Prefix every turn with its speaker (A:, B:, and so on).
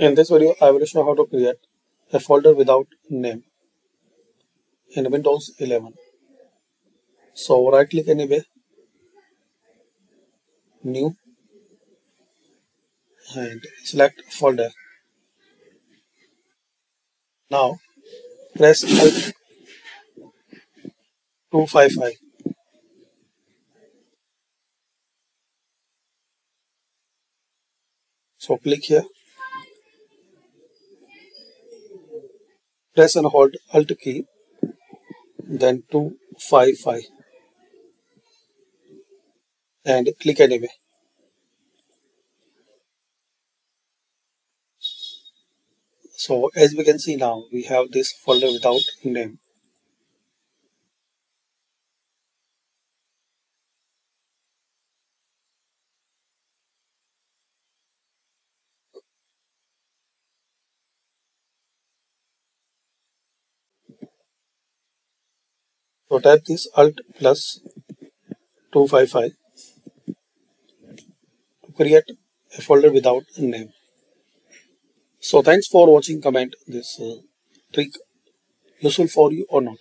A: In this video, I will show how to create a folder without name in Windows 11. So right click anywhere, new and select folder. Now press Alt 255. So click here press and hold alt key then 255 and click anyway. So as we can see now we have this folder without name So type this alt plus 255 to create a folder without a name. So thanks for watching comment this uh, trick useful for you or not.